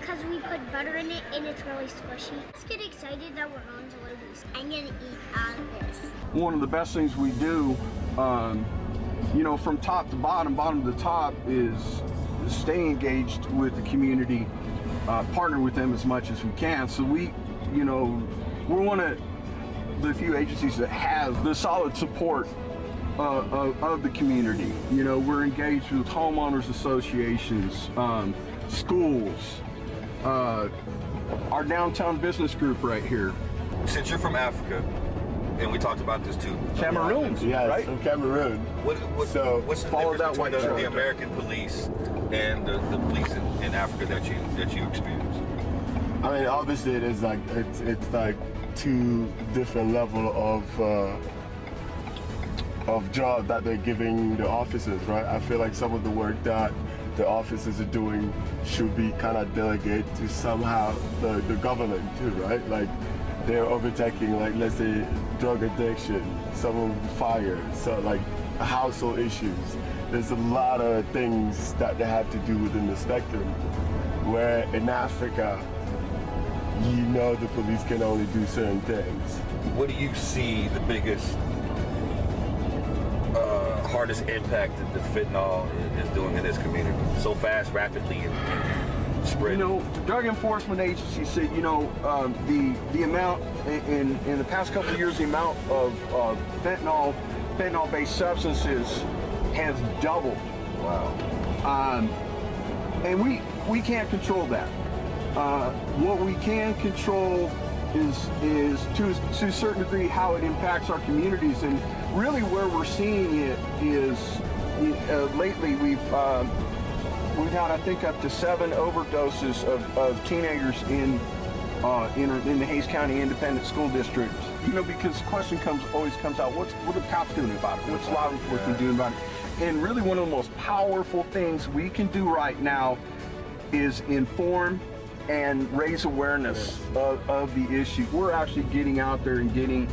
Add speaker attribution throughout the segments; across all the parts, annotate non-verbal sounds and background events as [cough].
Speaker 1: because we put butter in it and it's really squishy. Let's get excited that we're on to Luby's. I'm gonna eat all of this.
Speaker 2: One of the best things we do, um, you know, from top to bottom, bottom to top, is stay engaged with the community, uh, partner with them as much as we can. So we, you know, we're one of the few agencies that have the solid support uh, of, of, the community. You know, we're engaged with homeowners associations, um, schools, uh, our downtown business group right here.
Speaker 3: Since you're from Africa, and we talked about this too.
Speaker 2: Cameroon,
Speaker 4: yes,
Speaker 2: right?
Speaker 4: from Cameroon.
Speaker 3: What, what,
Speaker 4: so
Speaker 3: what's the
Speaker 2: follow
Speaker 3: difference
Speaker 2: that
Speaker 3: between the,
Speaker 2: truck.
Speaker 3: the American police and the, the police in, in Africa that you that you experience?
Speaker 4: I mean, obviously, it is like it's it's like two different level of. Uh, of job that they're giving the officers, right? I feel like some of the work that the officers are doing should be kind of delegated to somehow the, the government too, right? Like they're overtaking, like let's say drug addiction, some fire, so like household issues. There's a lot of things that they have to do within the spectrum. Where in Africa, you know the police can only do certain things.
Speaker 3: What do you see the biggest, hardest impact that the fentanyl is doing in this community so fast, rapidly, and, and spreading?
Speaker 2: You know, the Drug Enforcement Agency said, you know, um, the the amount in in the past couple of years, the amount of uh, fentanyl fentanyl-based substances has doubled.
Speaker 3: wow.
Speaker 2: Um, and we we can't control that. Uh, what we can control is is to to a certain degree how it impacts our communities, and really where we're seeing it is uh, lately we've. Um, We've had, I think, up to seven overdoses of, of teenagers in, uh, in in the Hays County Independent School District. You know, because the question comes always comes out: What's what are the cops doing about it? What's law enforcement doing about it? And really, one of the most powerful things we can do right now is inform and raise awareness of, of the issue. We're actually getting out there and getting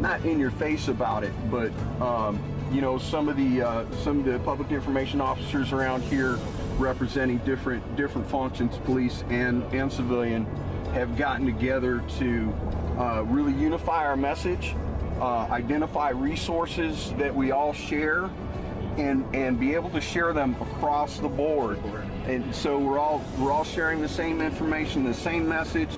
Speaker 2: not in your face about it, but um, you know, some of the uh, some of the public information officers around here representing different different functions, police and and civilian, have gotten together to uh, really unify our message, uh, identify resources that we all share, and and be able to share them across the board. And so we're all we're all sharing the same information, the same message.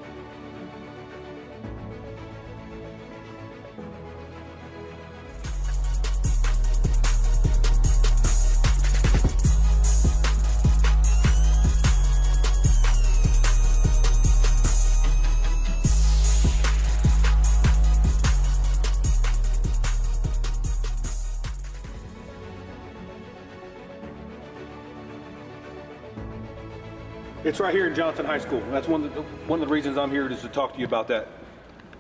Speaker 5: It's right here in Johnson High School. That's one of the, one of the reasons I'm here is to talk to you about that.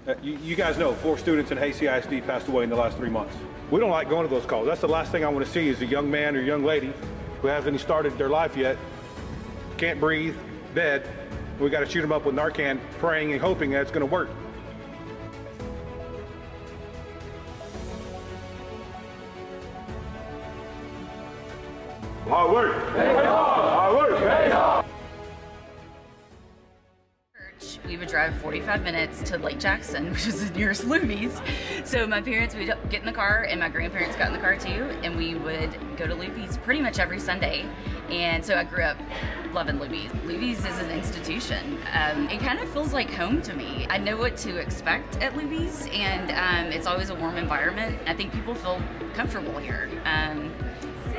Speaker 5: Uh, you, you guys know four students in ISD passed away in the last three months. We don't like going to those calls. That's the last thing I want to see is a young man or young lady who hasn't started their life yet, can't breathe, dead. We got to shoot them up with Narcan, praying and hoping that it's going to work. Hard work.
Speaker 6: We would drive 45 minutes to Lake Jackson, [laughs] which is the nearest Luby's. So my parents would get in the car, and my grandparents got in the car too, and we would go to Luby's pretty much every Sunday. And so I grew up loving Luby's. Luby's is an institution. Um, it kind of feels like home to me. I know what to expect at Luby's, and um, it's always a warm environment. I think people feel comfortable here. Um,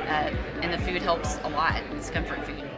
Speaker 6: uh, and the food helps a lot. It's comfort food.